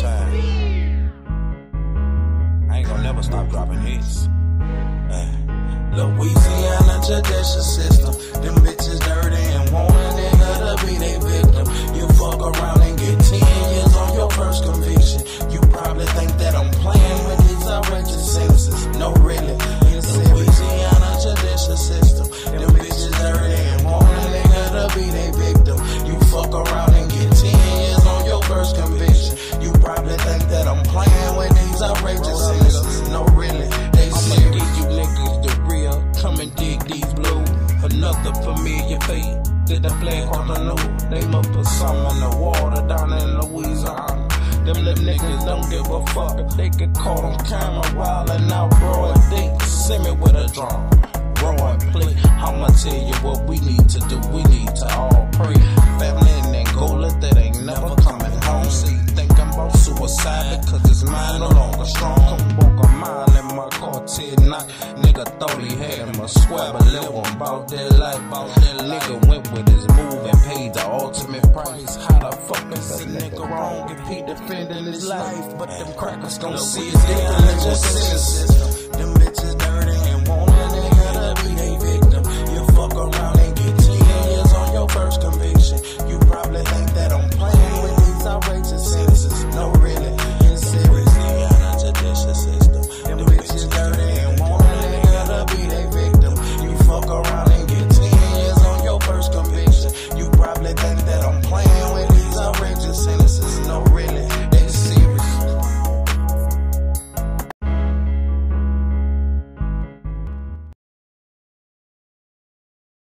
time. I ain't gonna never stop dropping hits. Uh, Louisiana tradition Another familiar fate. Did the flag on the news? They must put some in the water down in Louisiana. Them little niggas don't give a fuck if they get caught on camera wildin' out broad day. Send me with a drum. Roy, play. I'ma tell you what we need to do. We need to all pray. Family in Angola that ain't never coming home. See, thinking about suicide because his mind no longer strong. Till night. Nigga thought he had him a square, but let one about that life. About that nigga went with his move and paid the ultimate price. How the fuck is a nigga wrong if he defending his life? But them crackers don't see his justice. system.